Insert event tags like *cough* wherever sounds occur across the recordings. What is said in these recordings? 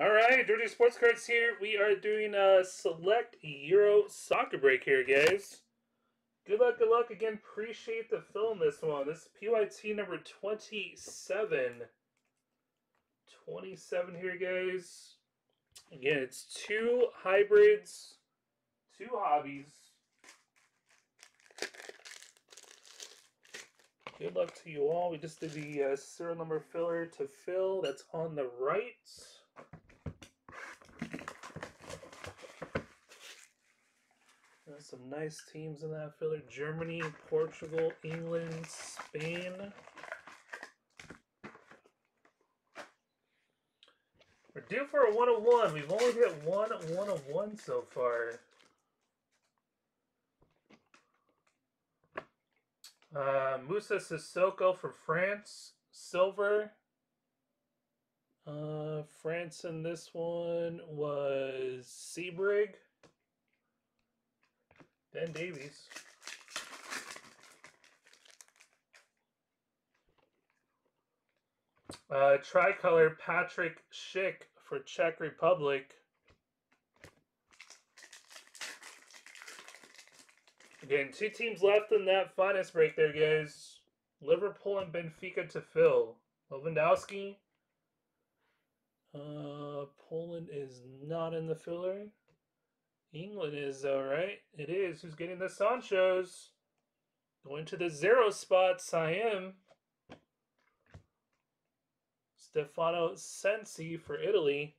All right, Dirty Sports Cards here. We are doing a select Euro soccer break here, guys. Good luck, good luck. Again, appreciate the film this one. This is PYT number 27. 27 here, guys. Again, it's two hybrids, two hobbies. Good luck to you all. We just did the uh, serial number filler to fill. That's on the right. Some nice teams in that filler. Germany, Portugal, England, Spain. We're due for a one of one. We've only hit one one of one so far. Uh, Moussa Sissoko for France, silver. Uh, France in this one was Sebrig. Ben Davies. Uh, tricolor Patrick Schick for Czech Republic. Again, two teams left in that finest break there, guys. Liverpool and Benfica to fill. Lewandowski. Uh, Poland is not in the filler. England is, though, right? It is. Who's getting the Sanchos? Going to the zero spot, Siam. Stefano Sensi for Italy.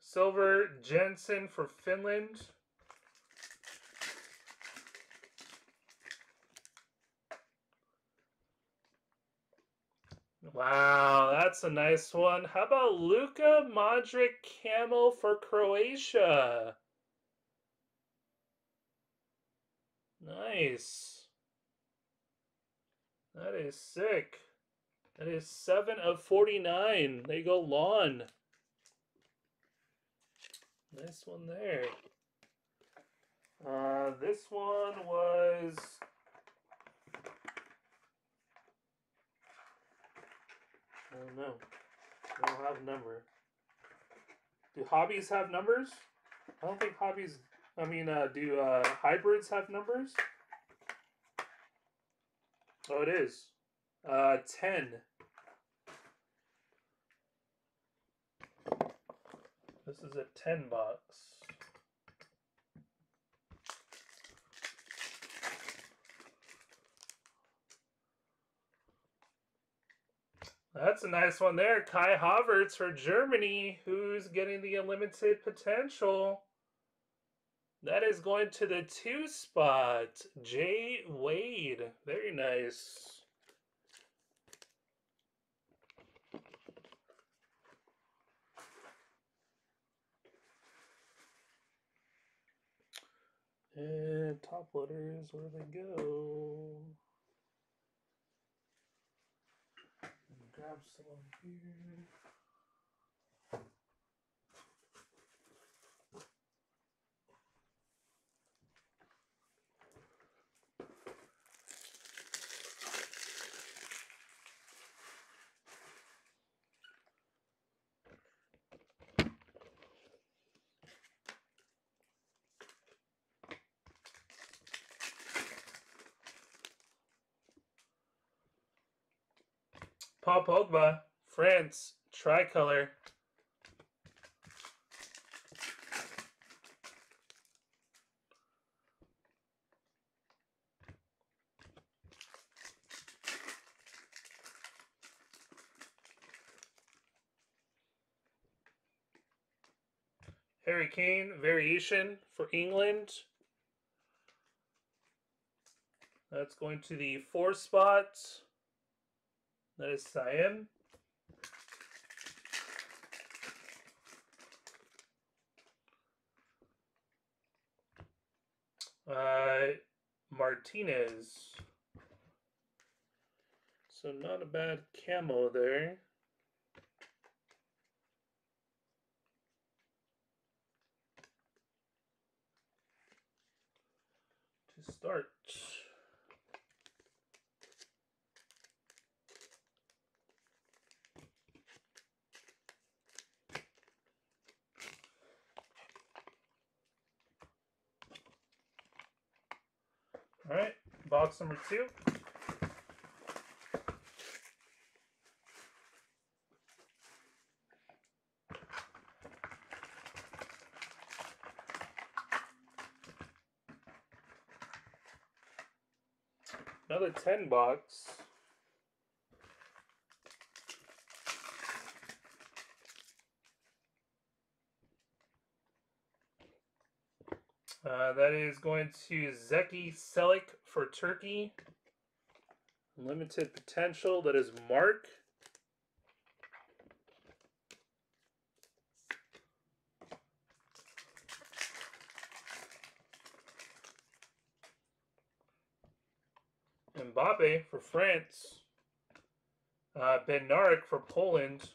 Silver Jensen for Finland. Wow, that's a nice one. How about Luka Modric Camo for Croatia? Nice. That is sick. That is 7 of 49. There you go, Lawn. Nice one there. Uh, this one was I don't know. I don't have a number. Do hobbies have numbers? I don't think hobbies. I mean, uh, do uh, hybrids have numbers? Oh, it is. Uh, ten. This is a ten box. That's a nice one there. Kai Havertz for Germany, who's getting the unlimited potential. That is going to the two spot. Jay Wade. Very nice. And top letters, where they go? Grab some here. Paul Pogba, France, tricolor. Harry Kane, variation for England. That's going to the four spot. That is Siam. Uh, Martinez. So not a bad camo there. to start. All right, box number two. Another 10 box. Uh, that is going to Zeki Çelik for Turkey. Limited potential. That is Mark. Mbappe for France. Uh, Bednarek for Poland.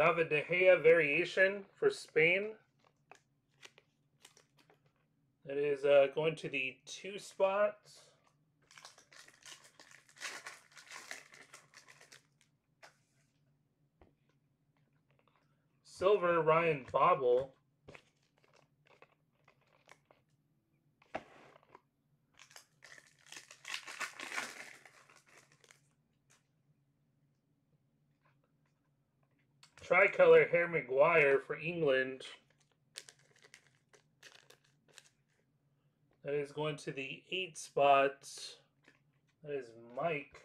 David De Gea variation for Spain. That is uh, going to the two spots. Silver Ryan Babel. Tricolor Harry Maguire for England. That is going to the eight spot. That is Mike.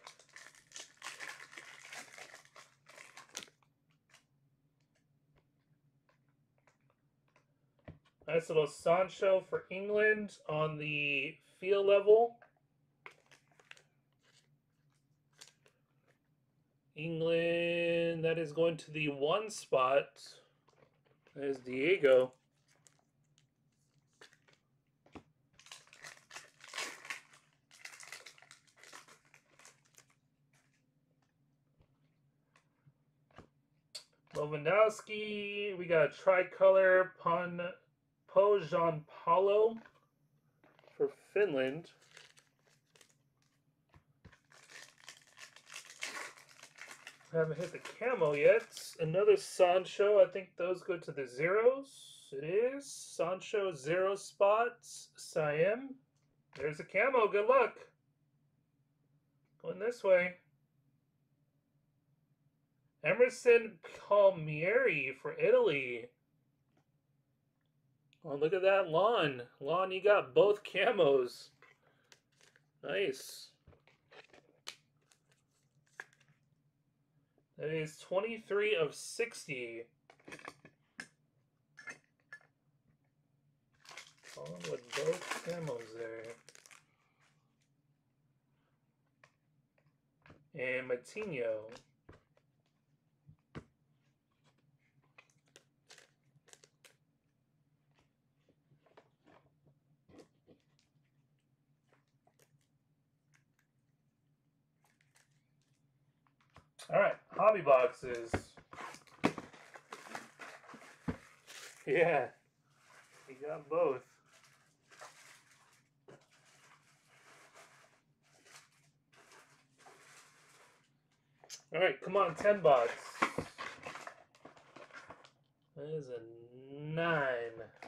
Nice little Sancho for England on the field level. England, that is going to the one spot. That is Diego. Lewandowski, we got a tricolor Pon Pohjanpalo for Finland. Haven't hit the camo yet. Another Sancho. I think those go to the zeros. It is. Sancho zero spots. Siam. There's a camo. Good luck. Going this way. Emerson Palmieri for Italy. Oh, look at that lawn. Lawn, you got both camos. Nice. That is 23 of 60. All with both camos there. And Moutinho. All right, hobby boxes. Yeah, you got both. All right, come on, 10 bucks. That is a nine.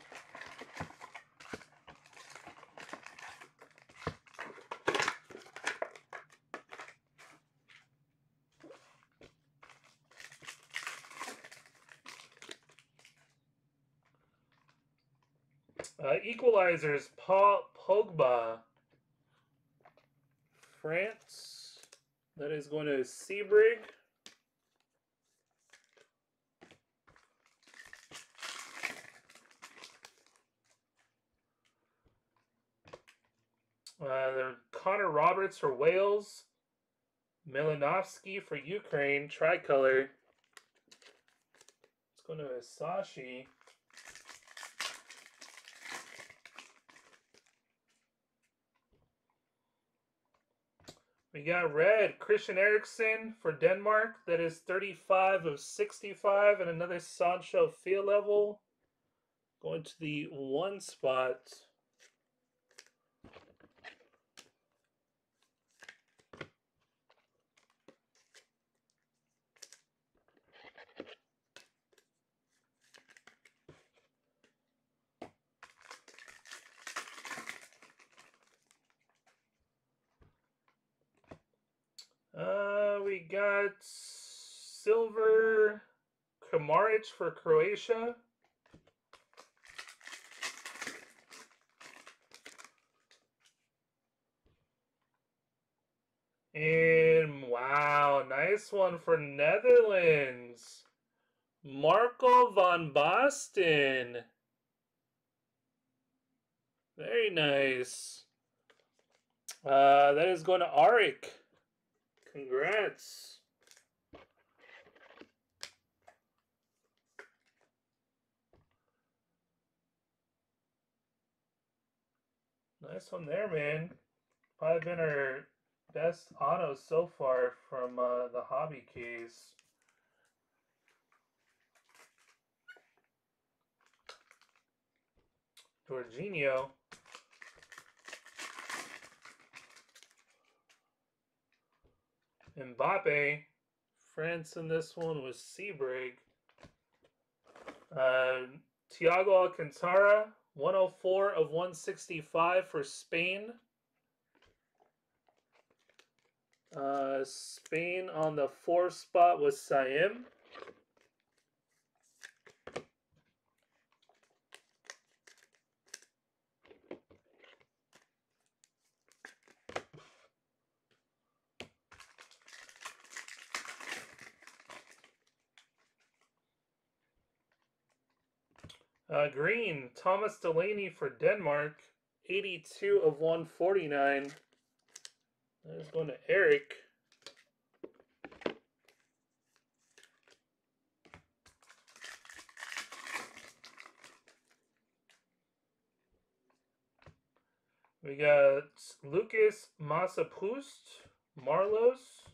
Uh, equalizers, Paul Pogba, France. That is going to Sebrig. Uh, Connor Roberts for Wales. Malinovskyi for Ukraine. Tricolor. Let's go to Asashi. We got red, Christian Eriksen for Denmark. That is 35 of 65 and another Sancho field level. Going to the one spot. Uh, we got silver For Croatia. And wow, nice one for Netherlands. Marco van Basten. Very nice. Uh, that is going to Arik. Congrats. Nice one there, man. Probably been our best auto so far from uh, the hobby case. Jorginho. Mbappe. France in this one was Sebrig. Uh, Thiago Alcantara, 104 of 165 for Spain. Uh, Spain on the fourth spot was Saim. Uh, green, Thomas Delaney for Denmark, 82 of 149. That is going to Eric. We got Lucas Massapoust, Marlos.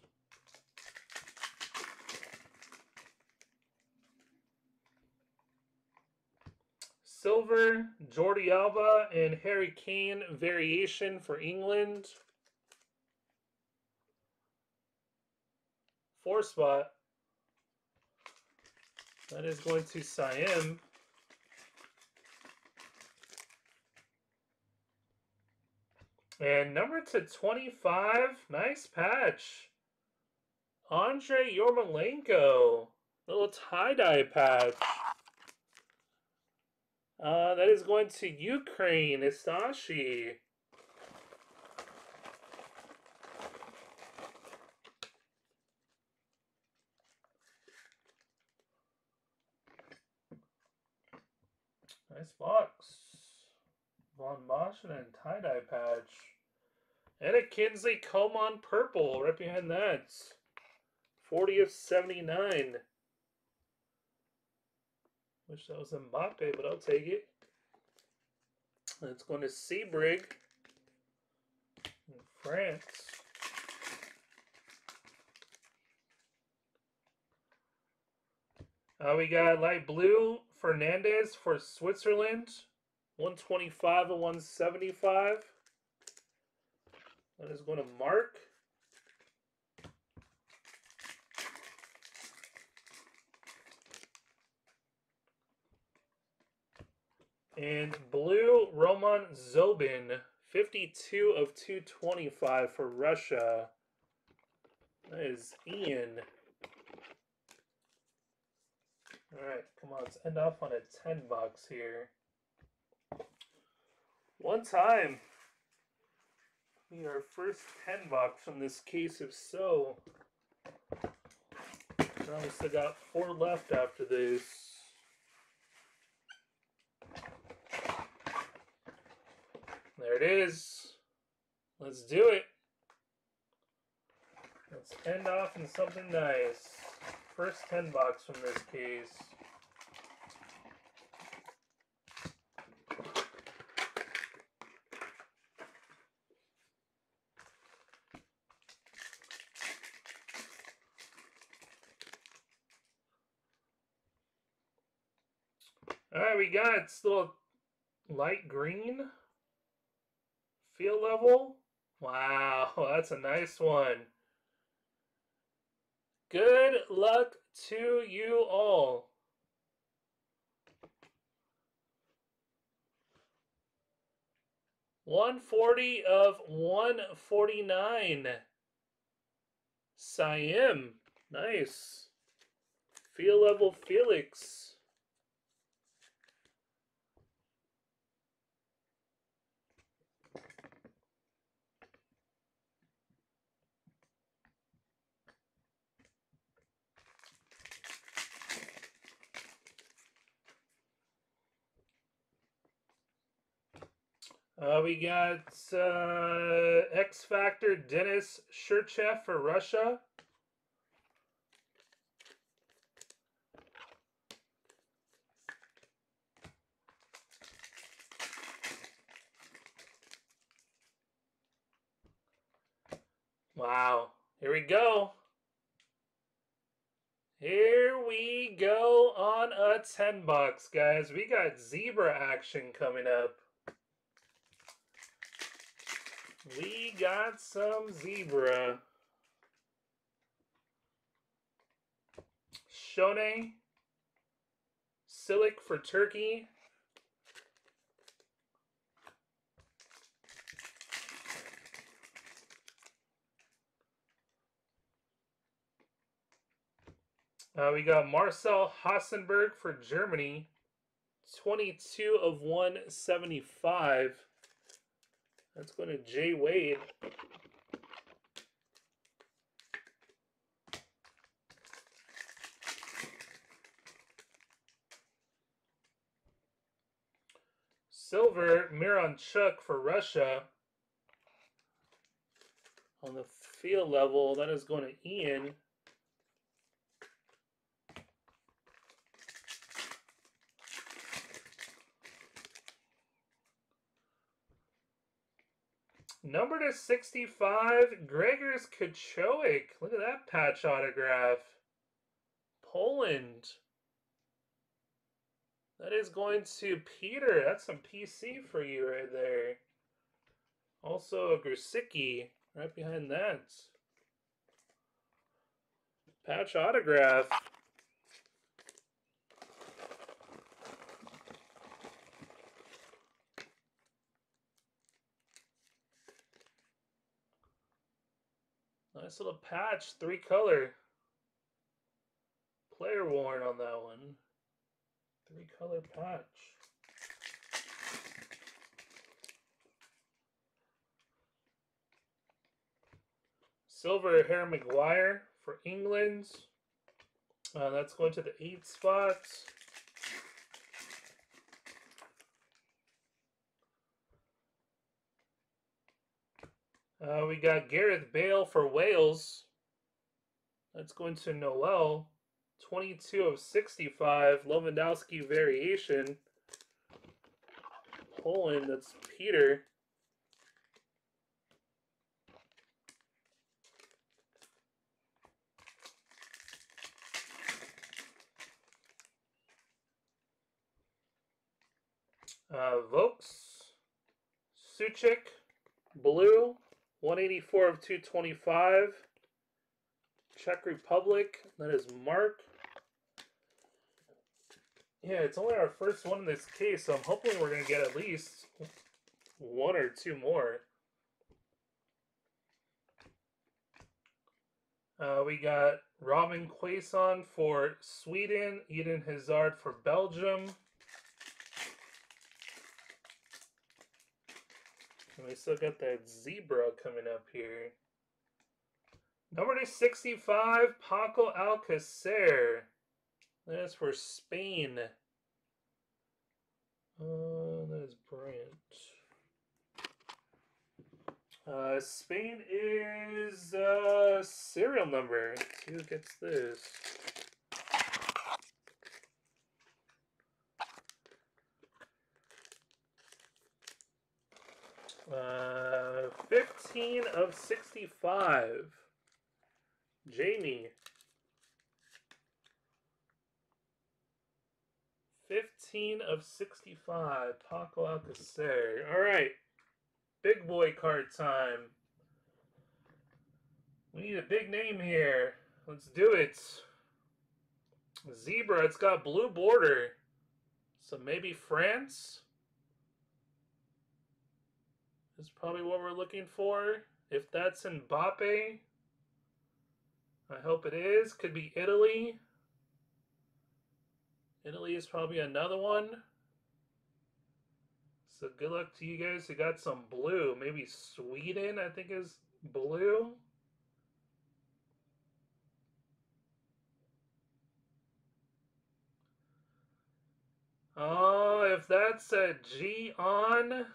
Silver, Jordi Alba, and Harry Kane variation for England. Four spot. That is going to Siam. And number to 25, nice patch. Andre Yarmolenko, little tie-dye patch. Uh, that is going to Ukraine, Istashi. Nice box. van Basten and tie-dye patch. And a Kingsley Coman purple right behind that. 40 of 79. Wish that was Mbappe, but I'll take it. It's going to Sebrig in France. Uh, we got light blue Fernandes for Switzerland. 125 and 175. That is going to Mark. And blue Roman Zobnin, 52 of 225 for Russia. That is Ian. All right, come on, let's end off on a 10 bucks here. One time. We our first 10 bucks from this case of so. We still got four left after this. There it is. Let's do it. Let's end off in something nice. First 10 bucks from this case. All right, we got it's little light green feel level. Wow, *laughs* that's a nice one. Good luck to you all. One forty of one forty nine. Siam, nice. Feel level Felix. Uh, we got uh, X Factor Denis Shirchev for Russia. Wow. Here we go. Here we go on a 10 bucks, guys. We got zebra action coming up. We got some zebra. Shone. Silic for Turkey. Uh, we got Marcel Halstenberg for Germany. 22 of 175. That's going to Jay Wade. Silver, Miranchuk for Russia. On the field level, that is going to Ian. Number to 65, Grzegorz Krychowiak. Look at that patch autograph. Poland. That is going to Peter. That's some PC for you right there. Also, a Grosicki right behind that. Patch autograph. Nice little patch, three color. Player worn on that one. Three color patch. Silver Hair Maguire for England. Uh, that's going to the eight spot. Uh, we got Gareth Bale for Wales. That's going to Noel. 22 of 65. Lewandowski variation. Poland, that's Peter. Uh, Vokes, Souček, Blue, 184 of 225. Czech Republic. That is Mark. Yeah, it's only our first one in this case, so I'm hoping we're going to get at least one or two more. Uh, we got Robin Quaison for Sweden, Eden Hazard for Belgium. And we still got that zebra coming up here. Number 65, Paco Alcacer. That's for Spain. Uh, that is Brant. Uh, Spain is uh, serial number. Let's see who gets this. Uh, 15 of 65. Jamie. 15 of 65. Paco Alcacer. All right. Big boy card time. We need a big name here. Let's do it. Zebra, it's got blue border. So maybe France is probably what we're looking for. If that's Mbappe, I hope it is. Could be Italy. Italy is probably another one. So good luck to you guys who got some blue. Maybe Sweden, I think, is blue. Oh, if that's a G on.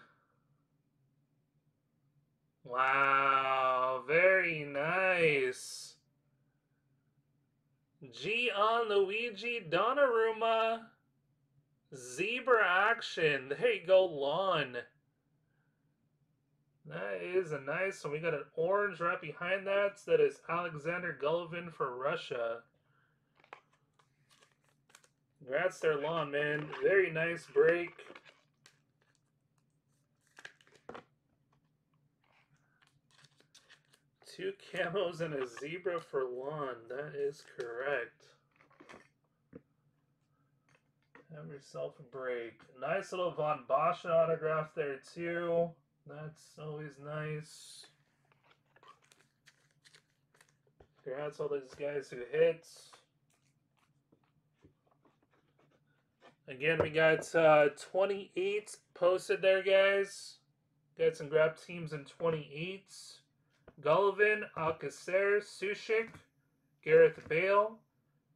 Wow, very nice. Gianluigi Donnarumma. Zebra action. There you go, lawn. That is a nice one. We got an orange right behind that. So That is Alexander Golovin for Russia. Congrats there, lawn, man. Very nice break. Two camos and a zebra for lawn. That is correct. Have yourself a break. Nice little Von Bosch autograph there too. That's always nice. Congrats all those guys who hit. Again, we got uh, 28 posted there, guys. Got some grab teams in 28. Golovin, Alcacer, Souček, Gareth Bale,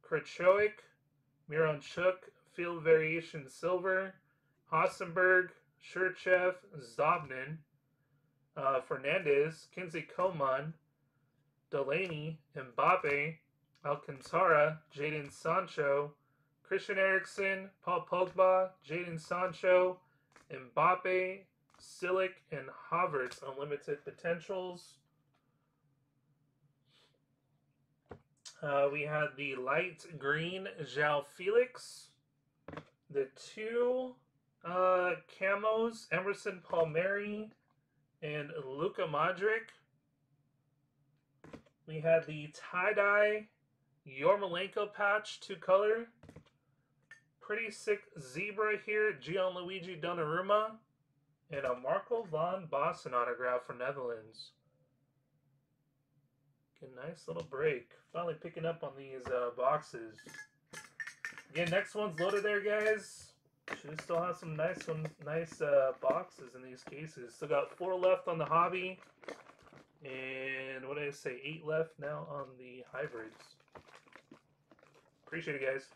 Krychowiak, Miranchuk, Field Variation Silver, Halstenberg, Shurchev, Zobnin, uh, Fernandes, Kinsey Coman, Delaney, Mbappe, Alcantara, Jadon Sancho, Christian Eriksen, Paul Pogba, Jadon Sancho, Mbappe, Çelik, and Havertz Unlimited Potentials. Uh, we had the light green João Felix, the two uh, camos, Emerson Palmieri and Luka Modric. We had the tie-dye Yarmolenko patch, two color. Pretty sick zebra here, Gianluigi Donnarumma. And a Marco van Basten autograph for Netherlands. Good, nice little break. Finally picking up on these uh, boxes. Again, next one's loaded there, guys. Should still have some nice one, nice uh, boxes in these cases. Still got four left on the hobby. And what did I say? Eight left now on the hybrids. Appreciate it, guys.